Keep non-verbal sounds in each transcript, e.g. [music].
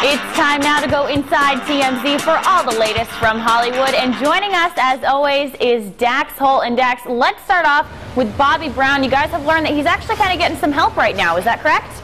It's time now to go inside TMZ for all the latest from Hollywood. And joining us, as always, is Dax Holt. And Dax, let's start off with Bobby Brown. You guys have learned that he's actually kind of getting some help right now. Is that correct?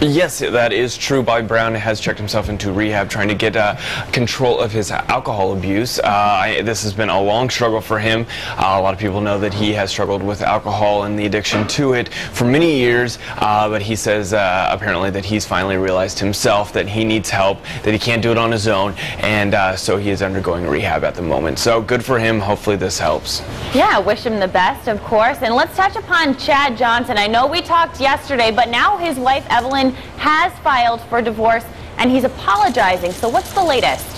Yes, that is true. Bobby Brown has checked himself into rehab trying to get uh, control of his alcohol abuse. Uh, I, this has been a long struggle for him. Uh, a lot of people know that he has struggled with alcohol and the addiction to it for many years, uh, but he says uh, apparently that he's finally realized himself that he needs help, that he can't do it on his own, and uh, so he is undergoing rehab at the moment. So good for him. Hopefully this helps. Yeah, wish him the best, of course. And let's touch upon Chad Johnson. I know we talked yesterday, but now his wife, Evelyn, has filed for divorce and he's apologizing. So what's the latest?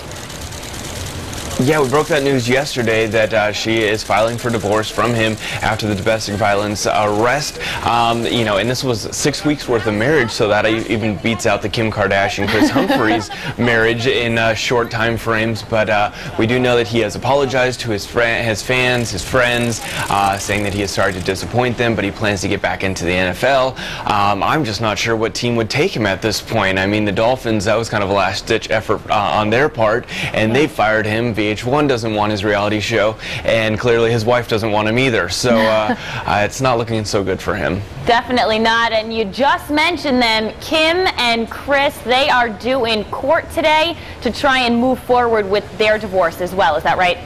Yeah, we broke that news yesterday that uh, she is filing for divorce from him after the domestic violence arrest. Um, you know, and this was six weeks worth of marriage, so that even beats out the Kim Kardashian, Kris [laughs] Humphries marriage in uh, short time frames. But uh, we do know that he has apologized to his friend, his fans, his friends, uh, saying that he is sorry to disappoint them, but he plans to get back into the NFL. Um, I'm just not sure what team would take him at this point. I mean, the Dolphins, that was kind of a last-ditch effort uh, on their part, and they fired him via VH1 doesn't want his reality show, and clearly his wife doesn't want him either. So uh, [laughs] uh, it's not looking so good for him. Definitely not. And you just mentioned them, Kim and Kris. They are due in court today to try and move forward with their divorce as well. Is that right?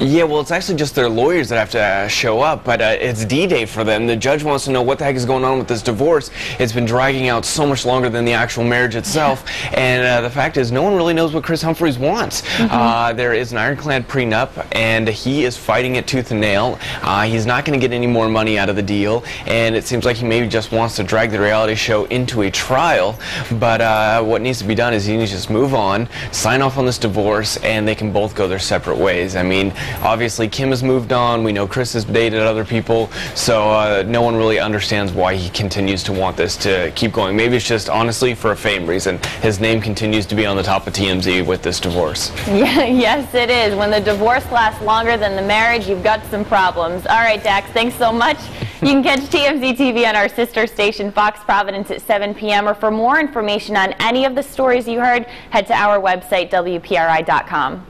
Yeah, well, it's actually just their lawyers that have to uh, show up, but uh, it's D-Day for them. The judge wants to know what the heck is going on with this divorce. It's been dragging out so much longer than the actual marriage itself, and uh, the fact is no one really knows what Kris Humphries wants. Mm -hmm. there is an ironclad prenup, and he is fighting it tooth and nail. Uh, he's not going to get any more money out of the deal, and it seems like he maybe just wants to drag the reality show into a trial, but uh, what needs to be done is he needs to just move on, sign off on this divorce, and they can both go their separate ways. I mean, Obviously, Kim has moved on. We know Kris has dated other people, so uh, no one really understands why he continues to want this to keep going. Maybe it's just honestly for a fame reason. His name continues to be on the top of TMZ with this divorce. Yeah, [laughs] yes, it is. When the divorce lasts longer than the marriage, you've got some problems. All right, Dax, thanks so much. You can catch TMZ TV on our sister station, Fox Providence, at 7 p.m. Or for more information on any of the stories you heard, head to our website, WPRI.com.